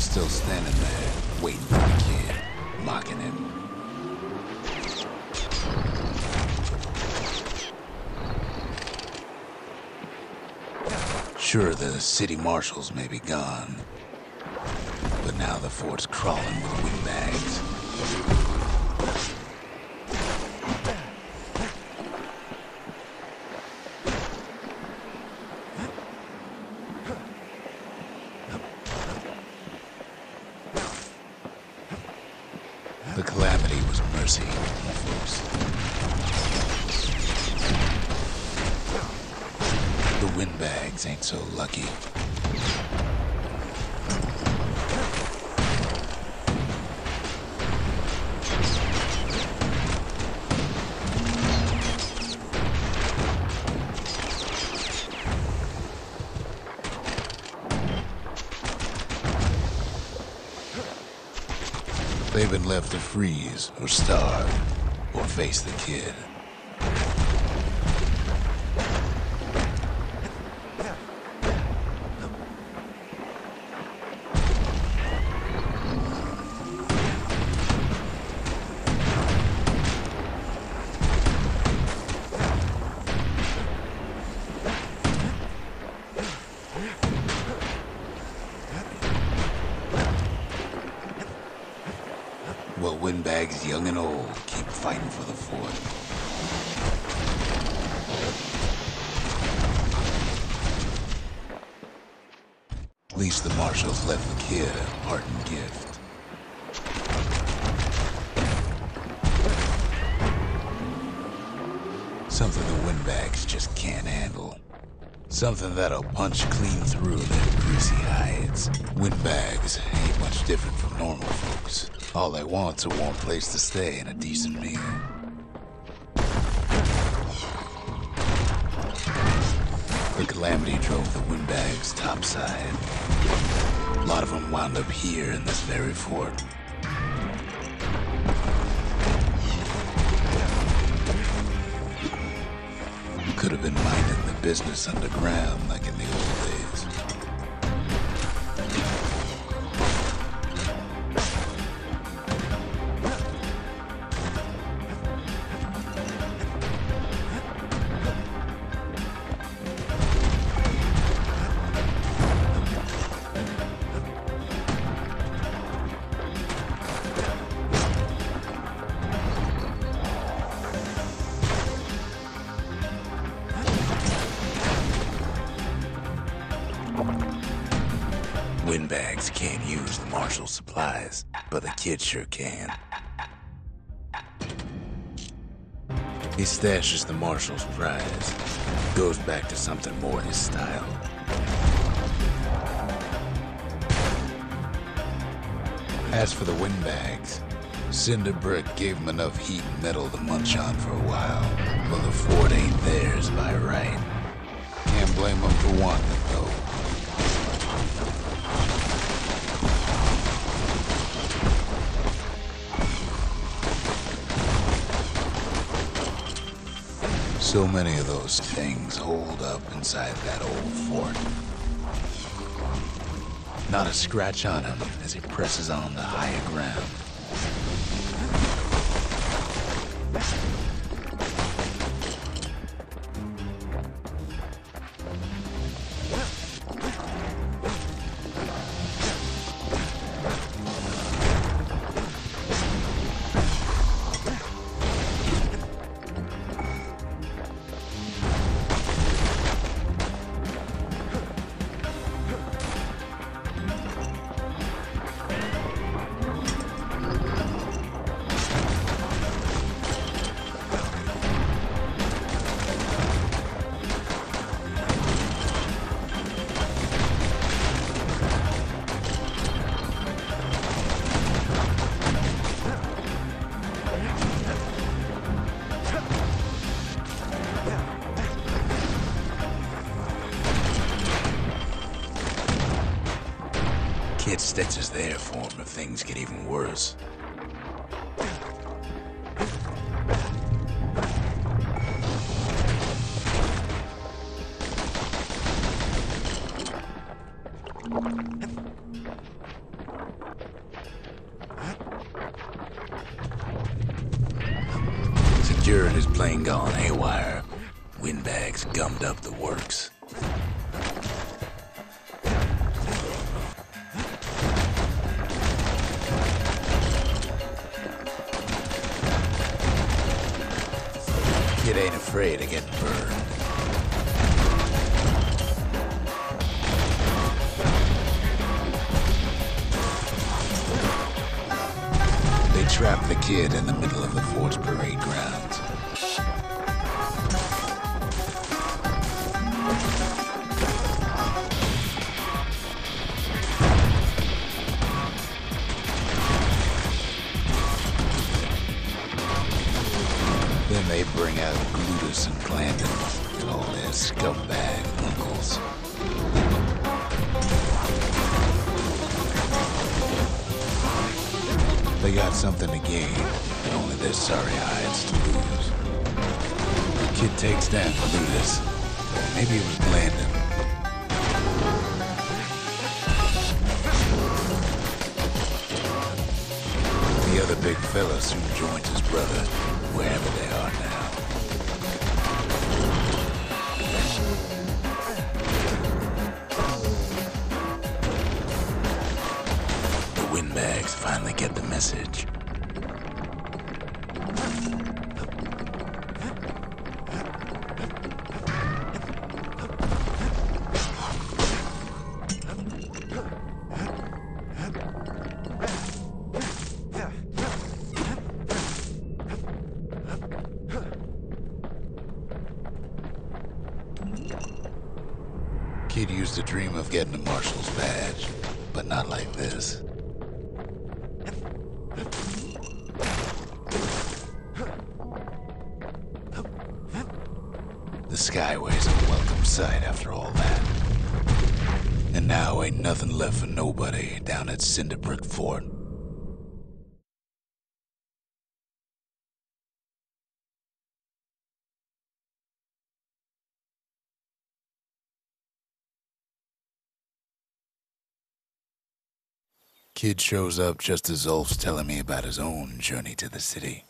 still standing there, waiting for the kid, mocking him. Sure, the city marshals may be gone, but now the fort's crawling with windbags. The calamity was mercy. The windbags ain't so lucky. They've been left to freeze or starve or face the kid. Young and old keep fighting for the fort. At least the marshals left the kid a parting gift. Something the windbags just can't handle. Something that'll punch clean through their greasy hides. Windbags ain't much different from normal folks. All they want's a warm place to stay and a decent meal. The calamity drove the windbags topside. A lot of them wound up here in this very fort. Could have been minding the business underground like Windbags can't use the marshal supplies, but the kid sure can. He stashes the marshal's prize. Goes back to something more his style. As for the windbags, Cinderbrick gave him enough heat and metal to munch on for a while. but the fort ain't theirs by right. Can't blame them for wanting it, though. So many of those things hold up inside that old fort. Not a scratch on him as he presses on the higher ground. That's just their form if things get even worse. Security's plain gone haywire. Windbags gummed up the works. Afraid of getting burned. They trapped the kid in the middle of the fort's parade grounds. Scumbag uncles. They got something to gain, and only their sorry hides to lose. The kid takes down Glutus. Or maybe it was Glandon. The other big fella soon joins his brother, wherever they are now. Message. Kid used to dream of getting a marshal's badge, but not like this. Skyways a welcome sight after all that. And now ain't nothing left for nobody down at Cinderbrick Fort. Kid shows up just as Zulf's telling me about his own journey to the city.